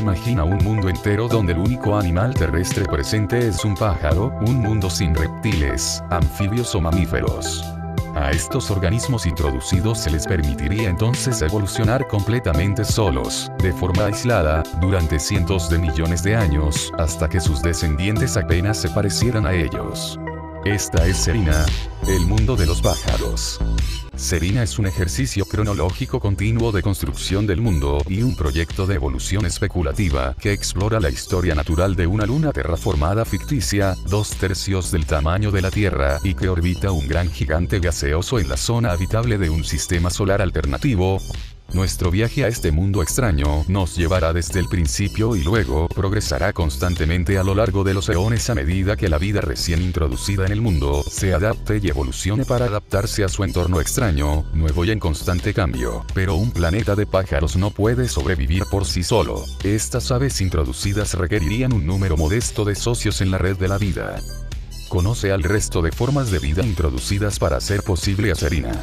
Imagina un mundo entero donde el único animal terrestre presente es un pájaro, un mundo sin reptiles, anfibios o mamíferos. A estos organismos introducidos se les permitiría entonces evolucionar completamente solos, de forma aislada, durante cientos de millones de años, hasta que sus descendientes apenas se parecieran a ellos. Esta es Serina, el mundo de los pájaros. Serina es un ejercicio cronológico continuo de construcción del mundo y un proyecto de evolución especulativa que explora la historia natural de una luna terraformada ficticia, dos tercios del tamaño de la Tierra y que orbita un gran gigante gaseoso en la zona habitable de un sistema solar alternativo, nuestro viaje a este mundo extraño nos llevará desde el principio y luego progresará constantemente a lo largo de los eones a medida que la vida recién introducida en el mundo se adapte y evolucione para adaptarse a su entorno extraño, nuevo y en constante cambio. Pero un planeta de pájaros no puede sobrevivir por sí solo. Estas aves introducidas requerirían un número modesto de socios en la red de la vida. Conoce al resto de formas de vida introducidas para hacer posible a Serina.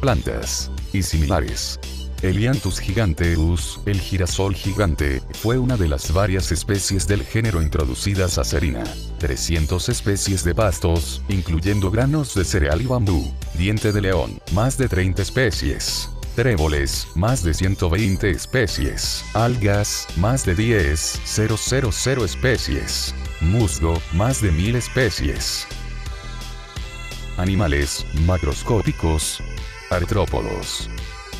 Plantas y similares. Elianthus giganteus, el girasol gigante, fue una de las varias especies del género introducidas a Serina. 300 especies de pastos, incluyendo granos de cereal y bambú. Diente de león, más de 30 especies. Tréboles, más de 120 especies. Algas, más de 10, 000 especies. Musgo, más de 1000 especies. Animales, macroscópicos. Artrópodos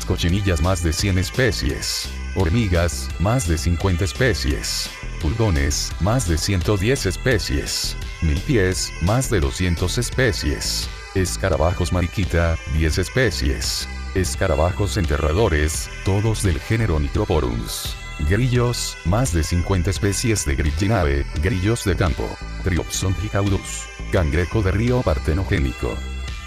cochinillas más de 100 especies, hormigas, más de 50 especies, pulgones, más de 110 especies, milpies, más de 200 especies, escarabajos mariquita, 10 especies, escarabajos enterradores, todos del género Nitroporums. Grillos, más de 50 especies de grillinave, grillos de campo, Triopson gigaudus, cangrejo de río partenogénico.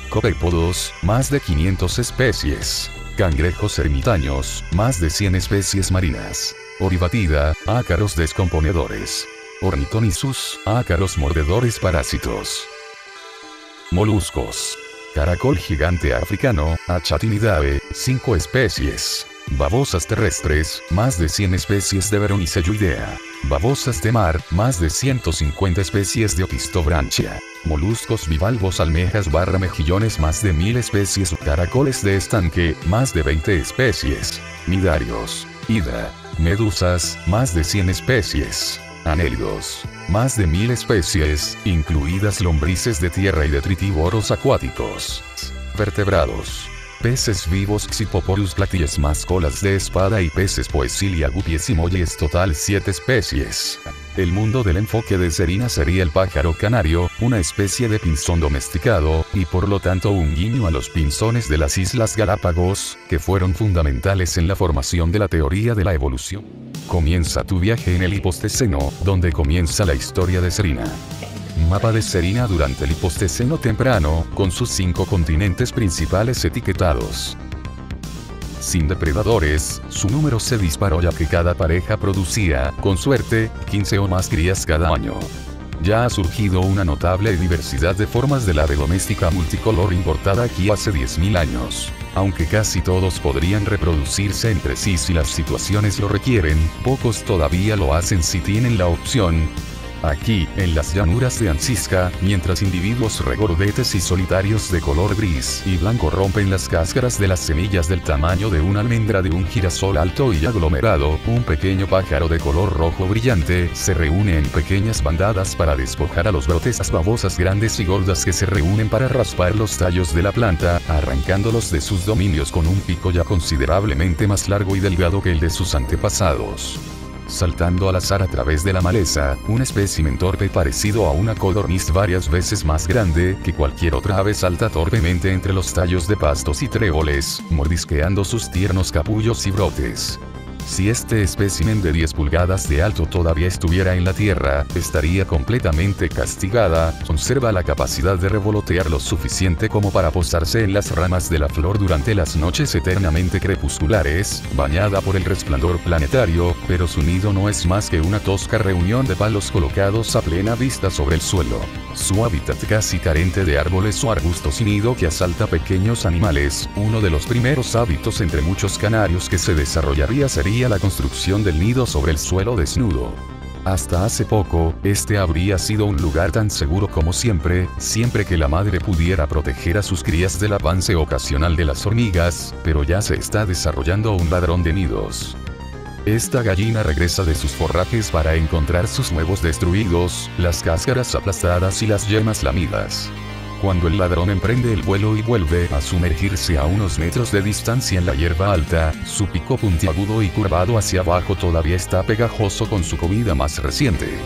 Copépodos, más de 500 especies, cangrejos ermitaños, más de 100 especies marinas. Oribatida, ácaros descomponedores. Ornitonisus, ácaros mordedores parásitos. Moluscos. Caracol gigante africano, Achatinidae, 5 especies. Babosas terrestres, más de 100 especies de Veronicelluidea. Babosas de mar, más de 150 especies de Opistobranchia. Moluscos bivalvos almejas barra mejillones más de 1000 especies. Caracoles de estanque, más de 20 especies. Midarios. Hidra. Medusas, más de 100 especies. Anélidos. Más de 1000 especies, incluidas lombrices de tierra y detritívoros acuáticos. Vertebrados peces vivos Xipoporus platillas más colas de espada y peces poesilia gupies y molles total 7 especies. El mundo del enfoque de Serina sería el pájaro canario, una especie de pinzón domesticado, y por lo tanto un guiño a los pinzones de las Islas Galápagos, que fueron fundamentales en la formación de la teoría de la evolución. Comienza tu viaje en el Hiposteceno, donde comienza la historia de Serina. Mapa de Serina durante el Hiposteceno temprano, con sus cinco continentes principales etiquetados. Sin depredadores, su número se disparó ya que cada pareja producía, con suerte, 15 o más crías cada año. Ya ha surgido una notable diversidad de formas de la ave doméstica multicolor importada aquí hace 10.000 años. Aunque casi todos podrían reproducirse entre sí si las situaciones lo requieren, pocos todavía lo hacen si tienen la opción, Aquí, en las llanuras de Ancisca, mientras individuos regordetes y solitarios de color gris y blanco rompen las cáscaras de las semillas del tamaño de una almendra de un girasol alto y aglomerado, un pequeño pájaro de color rojo brillante se reúne en pequeñas bandadas para despojar a los brotes babosas grandes y gordas que se reúnen para raspar los tallos de la planta, arrancándolos de sus dominios con un pico ya considerablemente más largo y delgado que el de sus antepasados saltando al azar a través de la maleza, un espécimen torpe parecido a una codorniz varias veces más grande que cualquier otra ave salta torpemente entre los tallos de pastos y tréboles, mordisqueando sus tiernos capullos y brotes. Si este espécimen de 10 pulgadas de alto todavía estuviera en la Tierra, estaría completamente castigada, conserva la capacidad de revolotear lo suficiente como para posarse en las ramas de la flor durante las noches eternamente crepusculares, bañada por el resplandor planetario, pero su nido no es más que una tosca reunión de palos colocados a plena vista sobre el suelo. Su hábitat casi carente de árboles o arbustos y nido que asalta pequeños animales, uno de los primeros hábitos entre muchos canarios que se desarrollaría sería la construcción del nido sobre el suelo desnudo. Hasta hace poco, este habría sido un lugar tan seguro como siempre, siempre que la madre pudiera proteger a sus crías del avance ocasional de las hormigas, pero ya se está desarrollando un ladrón de nidos. Esta gallina regresa de sus forrajes para encontrar sus huevos destruidos, las cáscaras aplastadas y las yemas lamidas. Cuando el ladrón emprende el vuelo y vuelve a sumergirse a unos metros de distancia en la hierba alta, su pico puntiagudo y curvado hacia abajo todavía está pegajoso con su comida más reciente.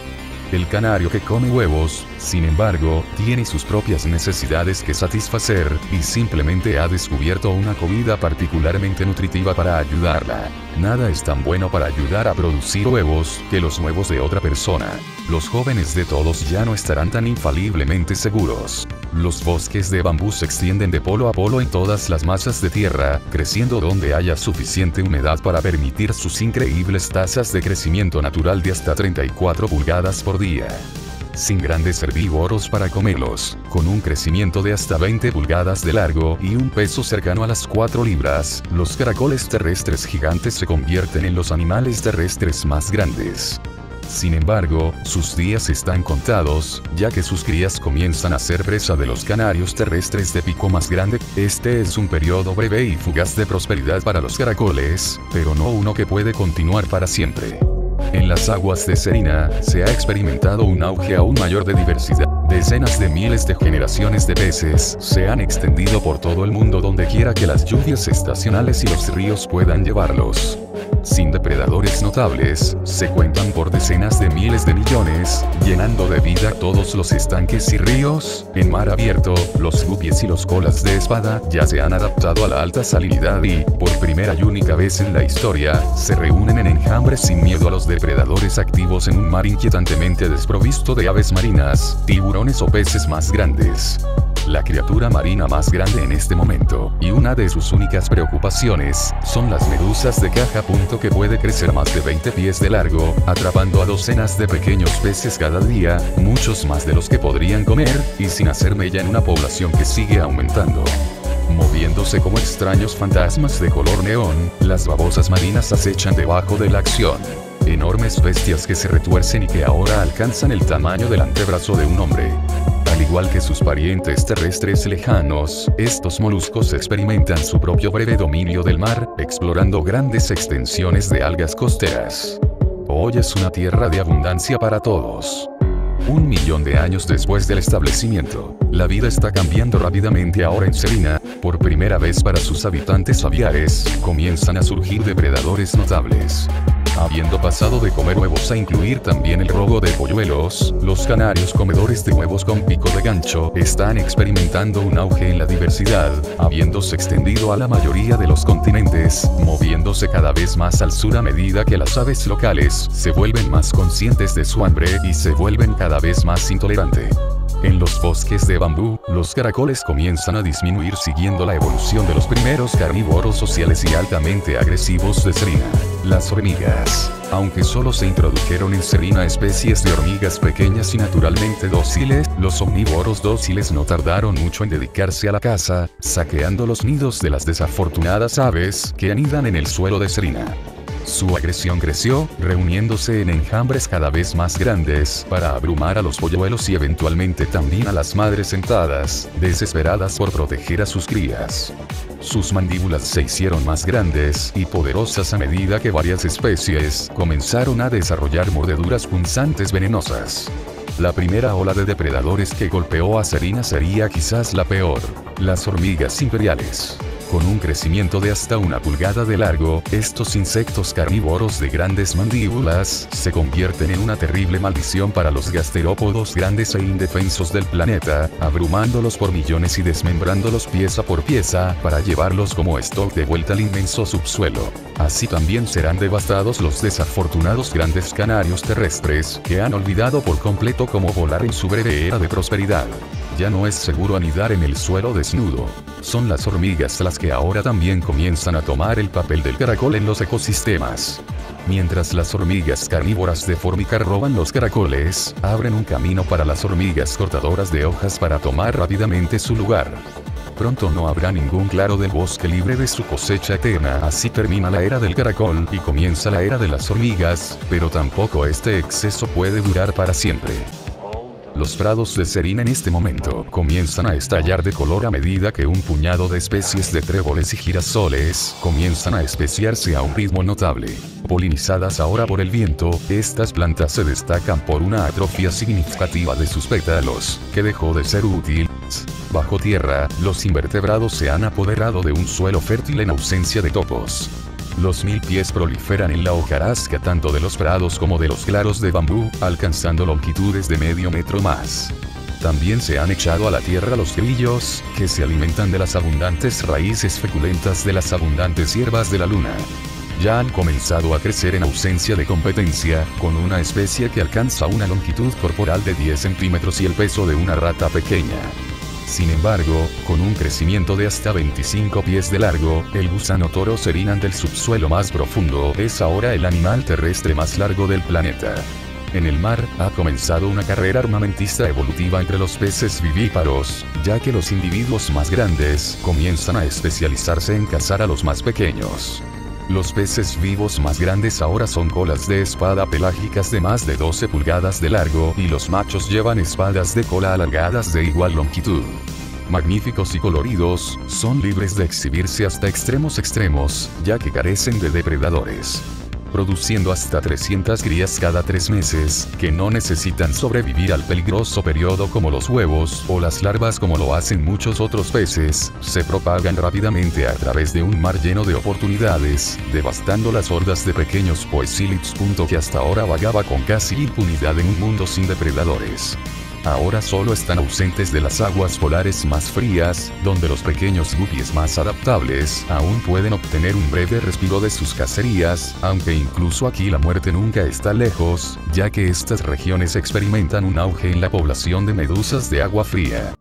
El canario que come huevos, sin embargo, tiene sus propias necesidades que satisfacer, y simplemente ha descubierto una comida particularmente nutritiva para ayudarla. Nada es tan bueno para ayudar a producir huevos, que los huevos de otra persona. Los jóvenes de todos ya no estarán tan infaliblemente seguros. Los bosques de bambú se extienden de polo a polo en todas las masas de tierra, creciendo donde haya suficiente humedad para permitir sus increíbles tasas de crecimiento natural de hasta 34 pulgadas por día sin grandes herbívoros para comerlos, con un crecimiento de hasta 20 pulgadas de largo y un peso cercano a las 4 libras, los caracoles terrestres gigantes se convierten en los animales terrestres más grandes. Sin embargo, sus días están contados, ya que sus crías comienzan a ser presa de los canarios terrestres de pico más grande. Este es un periodo breve y fugaz de prosperidad para los caracoles, pero no uno que puede continuar para siempre. En las aguas de Serina, se ha experimentado un auge aún mayor de diversidad. Decenas de miles de generaciones de peces se han extendido por todo el mundo donde quiera que las lluvias estacionales y los ríos puedan llevarlos sin depredadores notables, se cuentan por decenas de miles de millones, llenando de vida todos los estanques y ríos, en mar abierto, los gupies y los colas de espada ya se han adaptado a la alta salinidad y, por primera y única vez en la historia, se reúnen en enjambres sin miedo a los depredadores activos en un mar inquietantemente desprovisto de aves marinas, tiburones o peces más grandes la criatura marina más grande en este momento, y una de sus únicas preocupaciones, son las medusas de caja. Punto que puede crecer más de 20 pies de largo, atrapando a docenas de pequeños peces cada día, muchos más de los que podrían comer, y sin hacer mella en una población que sigue aumentando. Moviéndose como extraños fantasmas de color neón, las babosas marinas acechan debajo de la acción. Enormes bestias que se retuercen y que ahora alcanzan el tamaño del antebrazo de un hombre igual que sus parientes terrestres lejanos, estos moluscos experimentan su propio breve dominio del mar, explorando grandes extensiones de algas costeras. Hoy es una tierra de abundancia para todos. Un millón de años después del establecimiento, la vida está cambiando rápidamente ahora en Selina, por primera vez para sus habitantes aviares, comienzan a surgir depredadores notables. Habiendo pasado de comer huevos a incluir también el robo de polluelos, los canarios comedores de huevos con pico de gancho están experimentando un auge en la diversidad, habiéndose extendido a la mayoría de los continentes, moviéndose cada vez más al sur a medida que las aves locales se vuelven más conscientes de su hambre y se vuelven cada vez más intolerantes. En los bosques de bambú, los caracoles comienzan a disminuir siguiendo la evolución de los primeros carnívoros sociales y altamente agresivos de Serina. Las hormigas. Aunque solo se introdujeron en Serina especies de hormigas pequeñas y naturalmente dóciles, los omnívoros dóciles no tardaron mucho en dedicarse a la caza, saqueando los nidos de las desafortunadas aves que anidan en el suelo de Serina. Su agresión creció, reuniéndose en enjambres cada vez más grandes para abrumar a los polluelos y eventualmente también a las madres sentadas, desesperadas por proteger a sus crías. Sus mandíbulas se hicieron más grandes y poderosas a medida que varias especies comenzaron a desarrollar mordeduras punzantes venenosas. La primera ola de depredadores que golpeó a Serina sería quizás la peor, las hormigas imperiales. Con un crecimiento de hasta una pulgada de largo, estos insectos carnívoros de grandes mandíbulas se convierten en una terrible maldición para los gasterópodos grandes e indefensos del planeta, abrumándolos por millones y desmembrándolos pieza por pieza para llevarlos como stock de vuelta al inmenso subsuelo. Así también serán devastados los desafortunados grandes canarios terrestres que han olvidado por completo cómo volar en su breve era de prosperidad. Ya no es seguro anidar en el suelo desnudo. Son las hormigas las que ahora también comienzan a tomar el papel del caracol en los ecosistemas. Mientras las hormigas carnívoras de Formicar roban los caracoles, abren un camino para las hormigas cortadoras de hojas para tomar rápidamente su lugar. pronto no habrá ningún claro del bosque libre de su cosecha eterna. Así termina la era del caracol y comienza la era de las hormigas, pero tampoco este exceso puede durar para siempre. Los prados de Serín en este momento comienzan a estallar de color a medida que un puñado de especies de tréboles y girasoles comienzan a especiarse a un ritmo notable. Polinizadas ahora por el viento, estas plantas se destacan por una atrofia significativa de sus pétalos, que dejó de ser útil. Bajo tierra, los invertebrados se han apoderado de un suelo fértil en ausencia de topos. Los mil pies proliferan en la hojarasca tanto de los prados como de los claros de bambú, alcanzando longitudes de medio metro más. También se han echado a la tierra los grillos, que se alimentan de las abundantes raíces feculentas de las abundantes hierbas de la luna. Ya han comenzado a crecer en ausencia de competencia, con una especie que alcanza una longitud corporal de 10 centímetros y el peso de una rata pequeña. Sin embargo, con un crecimiento de hasta 25 pies de largo, el gusano toro serinan del subsuelo más profundo es ahora el animal terrestre más largo del planeta. En el mar, ha comenzado una carrera armamentista evolutiva entre los peces vivíparos, ya que los individuos más grandes comienzan a especializarse en cazar a los más pequeños. Los peces vivos más grandes ahora son colas de espada pelágicas de más de 12 pulgadas de largo y los machos llevan espadas de cola alargadas de igual longitud. Magníficos y coloridos, son libres de exhibirse hasta extremos extremos, ya que carecen de depredadores produciendo hasta 300 crías cada tres meses, que no necesitan sobrevivir al peligroso periodo como los huevos o las larvas como lo hacen muchos otros peces, se propagan rápidamente a través de un mar lleno de oportunidades, devastando las hordas de pequeños poesilids. que hasta ahora vagaba con casi impunidad en un mundo sin depredadores ahora solo están ausentes de las aguas polares más frías, donde los pequeños guppies más adaptables aún pueden obtener un breve respiro de sus cacerías, aunque incluso aquí la muerte nunca está lejos, ya que estas regiones experimentan un auge en la población de medusas de agua fría.